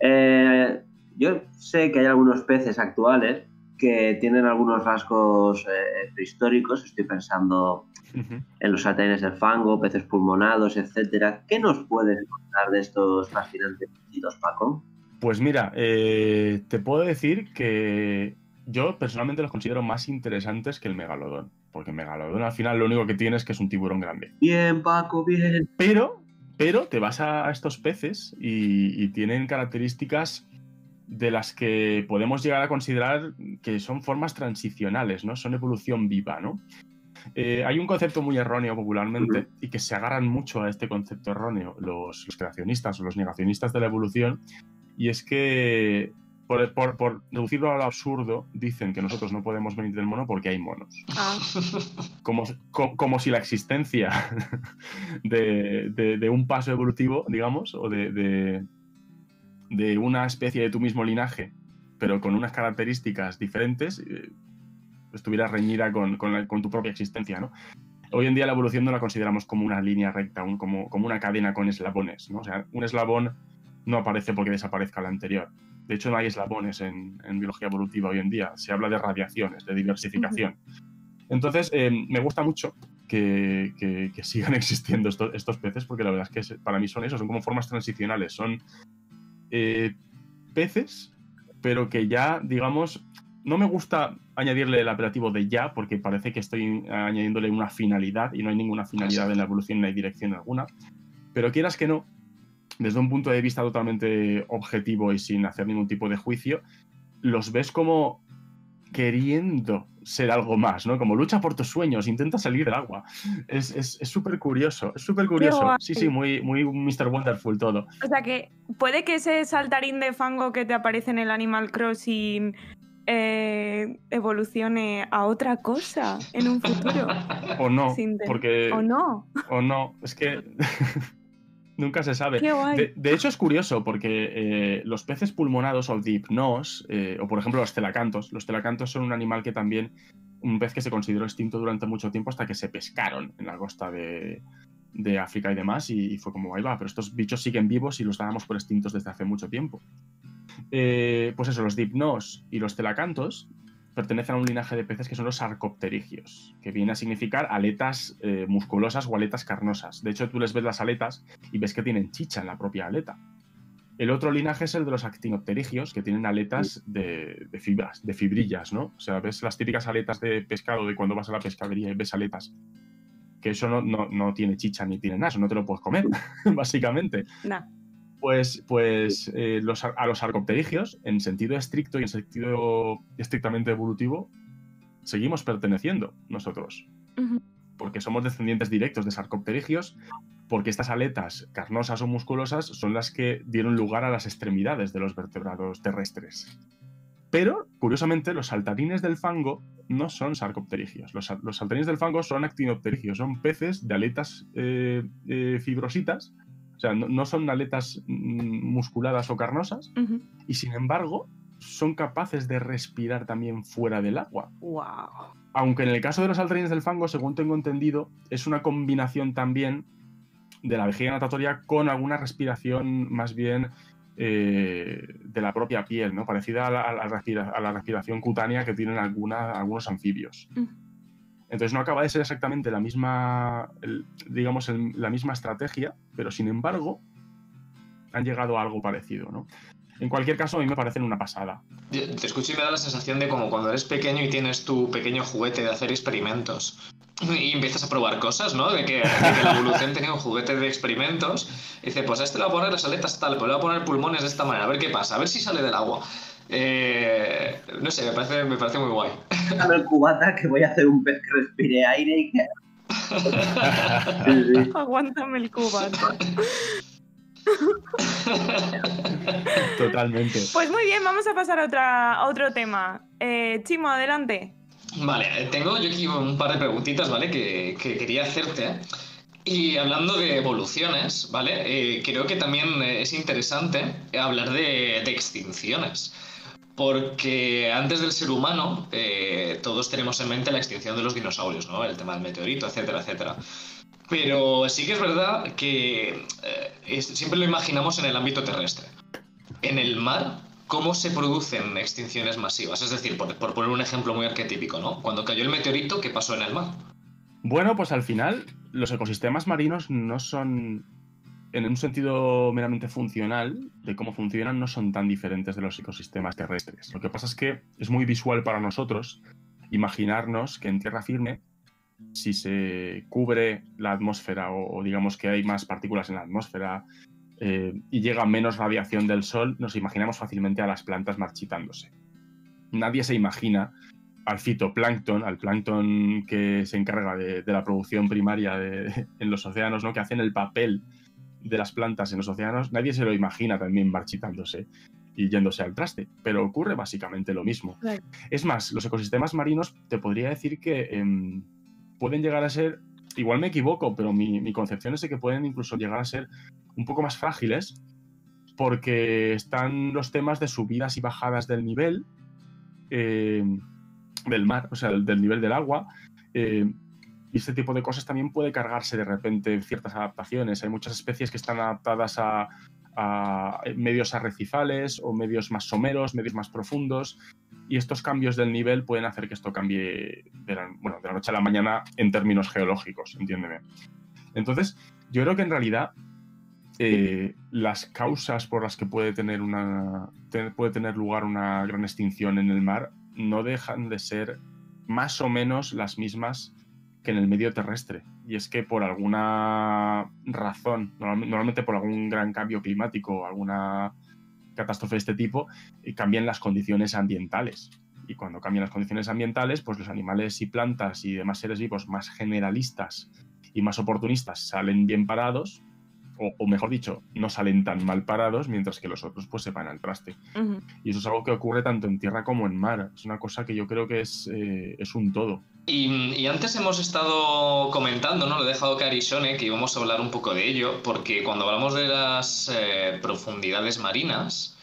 Eh, yo sé que hay algunos peces actuales que tienen algunos rasgos eh, prehistóricos. Estoy pensando en los saltarines del fango, peces pulmonados, etcétera. ¿Qué nos puedes contar de estos fascinantes pecitos, Paco? Pues mira, eh, te puedo decir que yo personalmente los considero más interesantes que el megalodón. Porque el megalodón al final lo único que tiene es que es un tiburón grande. Bien, Paco, bien. Pero, pero te vas a estos peces y, y tienen características de las que podemos llegar a considerar que son formas transicionales, ¿no? Son evolución viva, ¿no? Eh, hay un concepto muy erróneo popularmente y que se agarran mucho a este concepto erróneo los, los creacionistas o los negacionistas de la evolución y es que por, por- por reducirlo al absurdo dicen que nosotros no podemos venir del mono porque hay monos Ah, como, co- como si la existencia de, de- de un paso evolutivo, digamos, o de, de- de una especie de tu mismo linaje, pero con unas características diferentes, eh, estuviera reñida con, con la- con tu propia existencia, ¿no? Hoy en día la evolución no la consideramos como una línea recta, un- como, como una cadena con eslabones, ¿no? O sea, un eslabón no aparece porque desaparezca el anterior. De hecho, no hay eslabones en, en biología evolutiva hoy en día. Se habla de radiaciones, de diversificación. Entonces, eh, me gusta mucho que, que- que sigan existiendo estos, estos peces, porque la verdad es que para mí son eso, son como formas transicionales. Son eh, peces, pero que ya, digamos, no me gusta añadirle el apelativo de ya, porque parece que estoy añadiéndole una finalidad y no hay ninguna finalidad en la evolución, no hay dirección alguna. Pero quieras que no, desde un punto de vista totalmente objetivo y sin hacer ningún tipo de juicio, los ves como queriendo ser algo más, ¿no? Como lucha por tus sueños, intenta salir del agua. Es es- es súper curioso, es súper curioso. Sí, sí, muy, muy Mr. Wonderful todo. o sea que puede que ese saltarín de fango que te aparece en el Animal Crossing eh, evolucione a otra cosa en un futuro. O no, Sin porque... ¿O no? O no, es que nunca se sabe. Qué guay. De, de hecho, es curioso porque eh, los peces pulmonados o dipnos, eh, o por ejemplo los telacantos, los telacantos son un animal que también, un pez que se consideró extinto durante mucho tiempo hasta que se pescaron en la costa de, de África y demás, y, y fue como, ahí va, pero estos bichos siguen vivos y los dábamos por extintos desde hace mucho tiempo. Eh, pues eso, los dipnos y los telacantos pertenecen a un linaje de peces que son los sarcopterigios, que viene a significar aletas eh, musculosas o aletas carnosas. De hecho, tú les ves las aletas y ves que tienen chicha en la propia aleta. El otro linaje es el de los actinopterigios, que tienen aletas de, de fibras, de fibrillas, ¿no? O sea, ves las típicas aletas de pescado de cuando vas a la pescadería y ves aletas. Que eso no, no, no tiene chicha ni tiene nada, eso no te lo puedes comer, básicamente. Nah. Pues, pues eh, los, a los arcopterigios, en sentido estricto y en sentido estrictamente evolutivo, seguimos perteneciendo nosotros. Porque somos descendientes directos de sarcopterigios, porque estas aletas carnosas o musculosas son las que dieron lugar a las extremidades de los vertebrados terrestres. Pero, curiosamente, los saltarines del fango no son sarcopterigios. Los, los saltarines del fango son actinopterigios, son peces de aletas eh, eh, fibrositas sea, no, no son aletas mm, musculadas o carnosas, y sin embargo son capaces de respirar también fuera del agua. ¡Wow! Aunque en el caso de los saltarines del fango, según tengo entendido, es una combinación también de la vejiga natatoria con alguna respiración más bien eh, de la propia piel, ¿no? Parecida a la, a la respira- a la respiración cutánea que tienen alguna- algunos anfibios. Entonces no acaba de ser exactamente la misma, el- digamos, el- la misma estrategia, pero sin embargo han llegado a algo parecido, ¿no? En cualquier caso, a mí me parecen una pasada. Te escucho y me da la sensación de como cuando eres pequeño y tienes tu pequeño juguete de hacer experimentos. Y empiezas a probar cosas, ¿no? De que, de que la evolución tenía un juguete de experimentos. Y dice, pues a este le voy a poner las aletas tal, pues le voy a poner pulmones de esta manera, a ver qué pasa, a ver si sale del agua. Eh, no sé, me parece, me parece muy guay. El cubata que voy a hacer un pez que respire aire y que... Sí, sí. Aguántame el cubata. Totalmente. Pues muy bien, vamos a pasar a, otra, a otro tema. Eh, Chimo, adelante. Vale, eh, tengo yo aquí un par de preguntitas, ¿vale? Que, que quería hacerte. Y hablando de evoluciones, ¿vale? Eh, creo que también es interesante hablar de, de extinciones. Porque antes del ser humano, eh, todos tenemos en mente la extinción de los dinosaurios, ¿no? El tema del meteorito, etcétera, etcétera. Pero sí que es verdad que eh, siempre lo imaginamos en el ámbito terrestre. En el mar, ¿cómo se producen extinciones masivas? Es decir, por, por poner un ejemplo muy arquetípico, ¿no? Cuando cayó el meteorito, ¿qué pasó en el mar? Bueno, pues al final los ecosistemas marinos no son, en un sentido meramente funcional, de cómo funcionan, no son tan diferentes de los ecosistemas terrestres. Lo que pasa es que es muy visual para nosotros imaginarnos que en tierra firme, si se cubre la atmósfera o, digamos que hay más partículas en la atmósfera eh, y llega menos radiación del sol, nos imaginamos fácilmente a las plantas marchitándose. Nadie se imagina al fitoplancton, al plancton que se encarga de, la producción primaria en los océanos, ¿no? que hacen el papel de las plantas en los océanos, nadie se lo imagina también marchitándose y yéndose al traste, pero ocurre básicamente lo mismo. Claro. Es más, los ecosistemas marinos te podría decir que em, pueden llegar a ser, igual me equivoco, pero mi, mi concepción es de que pueden incluso llegar a ser un poco más frágiles porque están los temas de subidas y bajadas del nivel eh, del mar, o sea, del, del nivel del agua. eh, y este tipo de cosas también puede cargarse de repente en ciertas adaptaciones. Hay muchas especies que están adaptadas a, medios arrecifales o medios más someros, medios más profundos. Y estos cambios del nivel pueden hacer que esto cambie de la, noche a la mañana en términos geológicos, entiéndeme. Entonces, yo creo que en realidad eh, las causas por las que puede tener, una, puede tener lugar una gran extinción en el mar no dejan de ser más o menos las mismas que en el medio terrestre. Y es que por alguna razón, normal- normalmente por algún gran cambio climático o alguna catástrofe de este tipo, eh, cambian las condiciones ambientales. Y cuando cambian las condiciones ambientales, pues los animales y plantas y demás seres vivos más generalistas y más oportunistas salen bien parados, o, o mejor dicho, no salen tan mal parados, mientras que los otros pues se van al traste. Y eso es algo que ocurre tanto en tierra como en mar. Es una cosa que yo creo que es, eh, es un todo. Y, y antes hemos estado comentando, ¿no? Lo he dejado caer y Shone, que íbamos a hablar un poco de ello, porque cuando hablamos de las eh, profundidades marinas,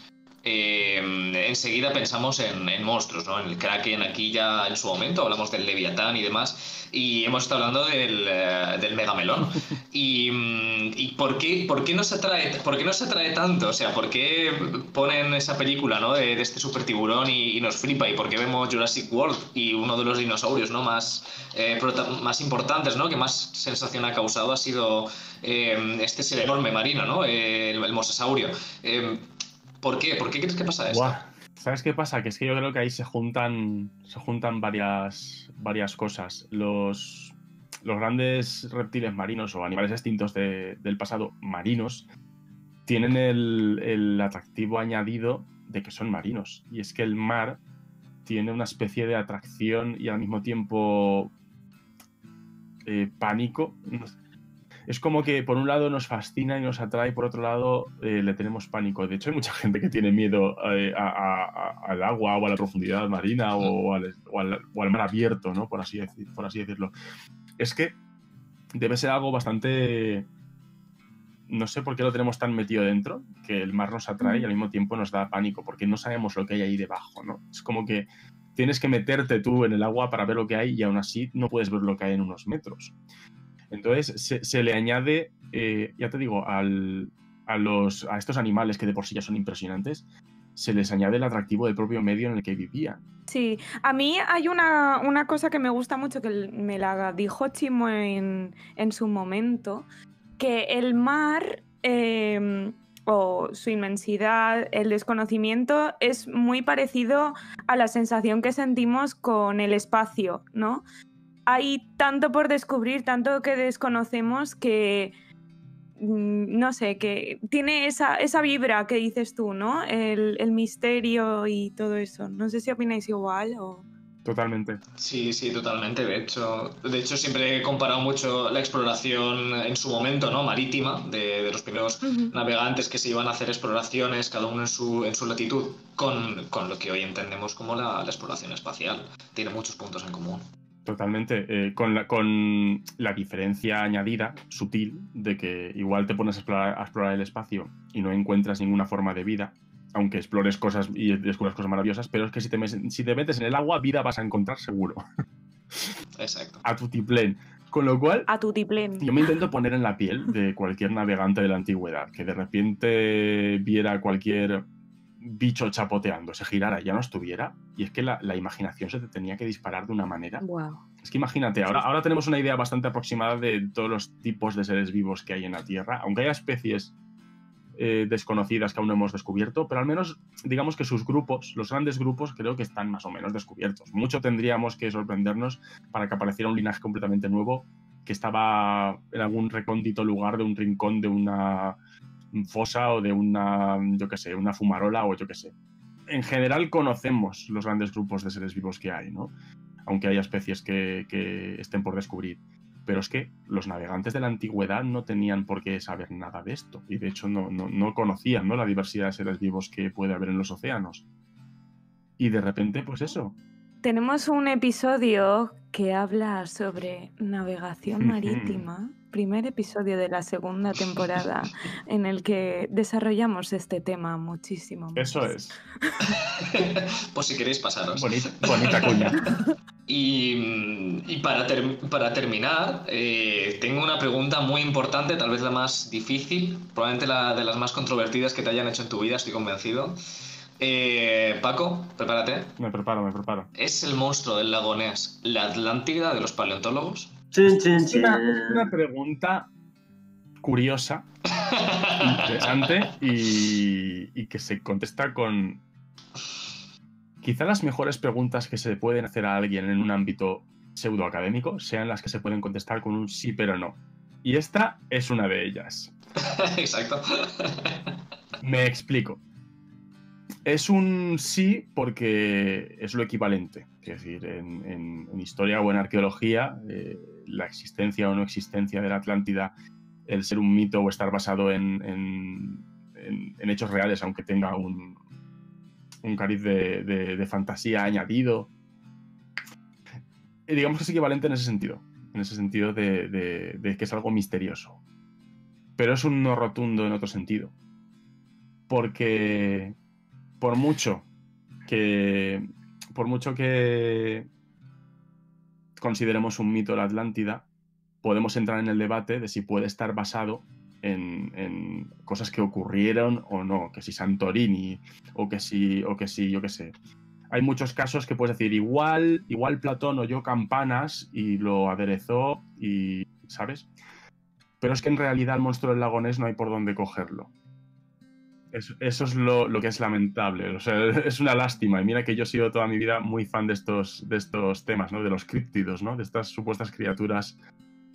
eh, enseguida pensamos en, en monstruos, ¿no? En el Kraken, aquí ya en su momento hablamos del Leviatán y demás, y hemos estado hablando del, eh, del Megamelón. Y, mm, y por, qué, por, qué nos atrae, ¿Por qué nos atrae tanto? O sea, ¿por qué ponen esa película, ¿no? De, de este super tiburón y, y nos flipa? ¿Y por qué vemos Jurassic World y uno de los dinosaurios, ¿no? Más, eh, más importantes, ¿no? Que más sensación ha causado ha sido eh, este ser enorme marino, ¿no? El, el mosasaurio. ¿Por qué? ¿Por qué crees que pasa? Buah, ¿Sabes qué pasa? Que es que yo creo que ahí se juntan, se juntan varias, varias cosas. Los, los grandes reptiles marinos o animales extintos de- del pasado marinos tienen el, el atractivo añadido de que son marinos. Y es que el mar tiene una especie de atracción y al mismo tiempo eh, pánico. Es como que por un lado nos fascina y nos atrae, por otro lado eh, le tenemos pánico. De hecho, hay mucha gente que tiene miedo eh, a- a- a- al agua o a la profundidad marina o al, o al- o al mar abierto, ¿no? Por así, decir- por así decirlo. Es que debe ser algo bastante no sé por qué lo tenemos tan metido dentro, que el mar nos atrae y al mismo tiempo nos da pánico, porque no sabemos lo que hay ahí debajo, ¿no? Es como que tienes que meterte tú en el agua para ver lo que hay y aún así no puedes ver lo que hay en unos metros. Entonces se, le añade, eh, ya te digo, a, los, a estos animales que de por sí ya son impresionantes, se les añade el atractivo del propio medio en el que vivían. Sí, a mí hay una, una cosa que me gusta mucho, que me la dijo Chimo en, en su momento, que el mar em, o su inmensidad, el desconocimiento, es muy parecido a la sensación que sentimos con el espacio, ¿no? Hay tanto por descubrir, tanto que desconocemos que mm, no sé, que tiene esa, esa vibra que dices tú, ¿no? El, el, misterio y todo eso. No sé si opináis igual o... Totalmente. Sí, sí, totalmente. De hecho, de hecho, siempre he comparado mucho la exploración en su momento, ¿no? Marítima, de, los primeros navegantes que se iban a hacer exploraciones, cada uno en su, en su latitud, con, con lo que hoy entendemos como la, la, exploración espacial. Tiene muchos puntos en común. Totalmente. Eh, con, la, con la diferencia añadida, sutil, de que igual te pones a explorar, a explorar el espacio y no encuentras ninguna forma de vida, aunque explores cosas y descubras cosas maravillosas, pero es que si te, si te metes en el agua, vida vas a encontrar seguro. Exacto. A tutiplén. Con lo cual, a tutiplén. Yo me intento poner en la piel de cualquier navegante de la antigüedad, que de repente viera cualquier bicho chapoteando, se girara y ya no estuviera, y es que la, imaginación se te tenía que disparar de una manera. Wow. Es que imagínate, ahora, ahora tenemos una idea bastante aproximada de todos los tipos de seres vivos que hay en la Tierra, aunque haya especies eh, desconocidas que aún no hemos descubierto, pero al menos digamos que sus grupos, los grandes grupos, creo que están más o menos descubiertos. Mucho tendríamos que sorprendernos para que apareciera un linaje completamente nuevo que estaba en algún recóndito lugar de un rincón de una fosa o de una, yo qué sé, una fumarola o yo qué sé. En general conocemos los grandes grupos de seres vivos que hay, ¿no? Aunque haya especies que, estén por descubrir. Pero es que los navegantes de la antigüedad no tenían por qué saber nada de esto y de hecho no, no, conocían ¿no? la diversidad de seres vivos que puede haber en los océanos. Y de repente, pues eso. Tenemos un episodio que habla sobre navegación marítima primer episodio de la segunda temporada en el que desarrollamos este tema muchísimo. Eso es. pues si queréis pasaros. Bonita, cuña. Y, para, para, terminar, eh, tengo una pregunta muy importante, tal vez la más difícil, probablemente la de las más controvertidas que te hayan hecho en tu vida, estoy convencido. Eh, Paco, prepárate. Me preparo, me preparo. ¿Es el monstruo del lago Ness la Atlántida de los paleontólogos? es, una, pregunta curiosa, interesante y, que se contesta con quizá las mejores preguntas que se pueden hacer a alguien en un ámbito pseudoacadémico sean las que se pueden contestar con un sí pero no. Y esta es una de ellas. Exacto. Me explico. Es un sí porque es lo equivalente. Es decir, en, historia o en arqueología, eh, la existencia o no existencia de la Atlántida, el ser un mito o estar basado en, hechos reales, aunque tenga un, un cariz de, fantasía añadido. digamos que es equivalente en ese sentido, en ese sentido de, que es algo misterioso. Pero es un no rotundo en otro sentido. Porque por mucho que. Por mucho que consideremos un mito la Atlántida, podemos entrar en el debate de si puede estar basado en, cosas que ocurrieron o no, que si Santorini o que si, o que si, yo qué sé. Hay muchos casos que puedes decir, igual, igual Platón oyó campanas y lo aderezó y, ¿sabes? Pero es que en realidad el monstruo del lagonés no hay por dónde cogerlo. Eso, es lo, que es lamentable. Es una lástima. Y mira que yo he sido toda mi vida muy fan de estos, de estos temas, ¿no? De los críptidos, ¿no? De estas supuestas criaturas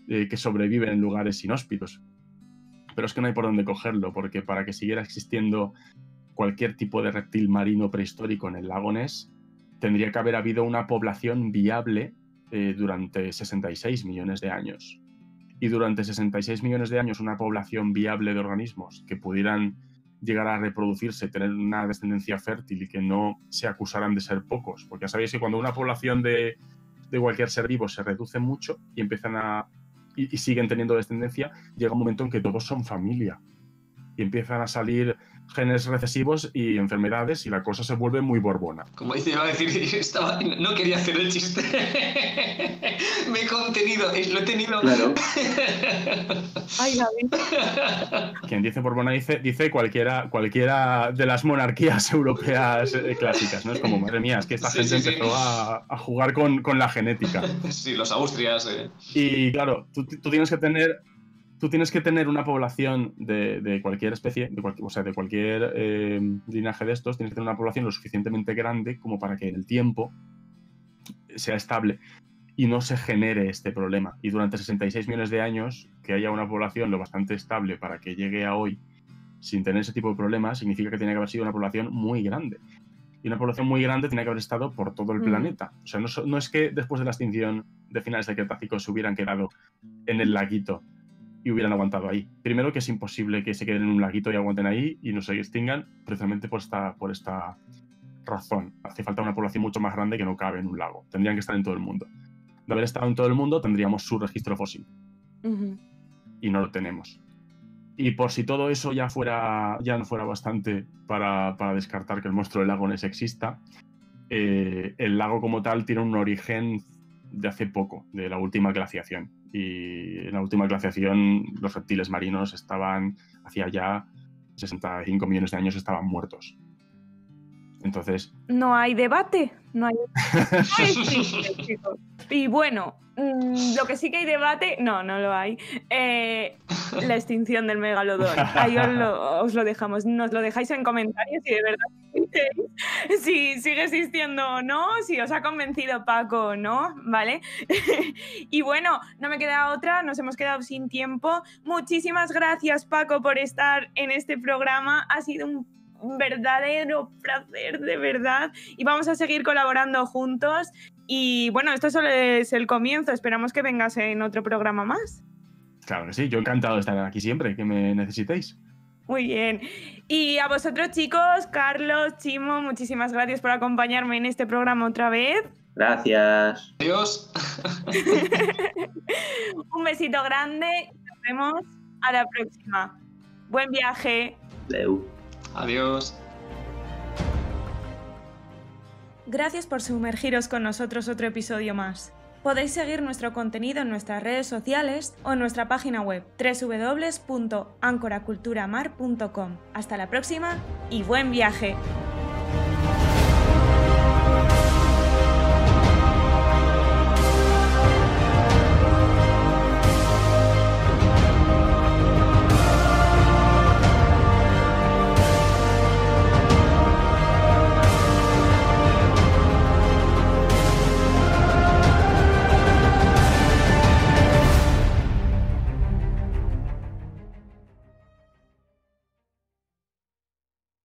eh, que sobreviven en lugares inhóspitos. Pero es que no hay por dónde cogerlo, porque para que siguiera existiendo cualquier tipo de reptil marino prehistórico en el lago Ness, tendría que haber habido una población viable eh, durante 66 millones de años. Y durante 66 millones de años una población viable de organismos que pudieran llegar a reproducirse, tener una descendencia fértil y que no se acusaran de ser pocos. Porque ya sabéis que cuando una población de, cualquier ser vivo se reduce mucho y empiezan a y, siguen teniendo descendencia, llega un momento en que todos son familia. Y empiezan a salir genes recesivos y enfermedades y la cosa se vuelve muy borbona. Como dice, iba a decir, estaba, no quería hacer el chiste. Me he contenido, lo he tenido. Claro. Ay, Quien dice borbona dice, dice cualquiera, cualquiera de las monarquías europeas eh, clásicas, ¿no? Es como, madre mía, es que esta gente empezó A, a, jugar con, con, la genética. Sí, los Austrias. Eh. Y claro, tú, tú tienes que tener tú tienes que tener una población de, cualquier especie, de o sea, de cualquier eh, linaje de estos, tienes que tener una población lo suficientemente grande como para que en el tiempo sea estable y no se genere este problema. Y durante 66 millones de años, que haya una población lo bastante estable para que llegue a hoy sin tener ese tipo de problemas, significa que tiene que haber sido una población muy grande. Y una población muy grande tiene que haber estado por todo el mm. planeta. O sea, no, no, es que después de la extinción de finales del Cretácico se hubieran quedado en el laguito y hubieran aguantado ahí. Primero que es imposible que se queden en un laguito y aguanten ahí y no se extingan precisamente por esta, por esta razón. Hace falta una población mucho más grande que no cabe en un lago. Tendrían que estar en todo el mundo. De haber estado en todo el mundo tendríamos su registro fósil. Y no lo tenemos. Y por si todo eso ya, fuera, ya no fuera bastante para, para descartar que el monstruo del lago Ness exista, eh, el lago como tal tiene un origen de hace poco, de la última glaciación y en la última glaciación los reptiles marinos estaban, hacía ya 65 millones de años, estaban muertos. Entonces... No hay debate, no hay... y bueno, mm, lo que sí que hay debate, no, no lo hay, eh, la extinción del megalodón. Ahí os lo, os lo, dejamos, nos lo dejáis en comentarios y de verdad si sigue existiendo o no, si os ha convencido Paco o no, ¿vale? y bueno, no me queda otra, nos hemos quedado sin tiempo. Muchísimas gracias Paco por estar en este programa, ha sido un verdadero placer, de verdad. Y vamos a seguir colaborando juntos. Y bueno, esto solo es el comienzo. Esperamos que vengas en otro programa más. Claro que sí, yo encantado de estar aquí siempre, que me necesitéis. Muy bien. Y a vosotros chicos, Carlos, Chimo, muchísimas gracias por acompañarme en este programa otra vez. Gracias. Adiós. Un besito grande. Nos vemos a la próxima. Buen viaje. Adiós. Gracias por sumergiros con nosotros otro episodio más. Podéis seguir nuestro contenido en nuestras redes sociales o en nuestra página web www.ancoraculturamar.com. Hasta la próxima y buen viaje.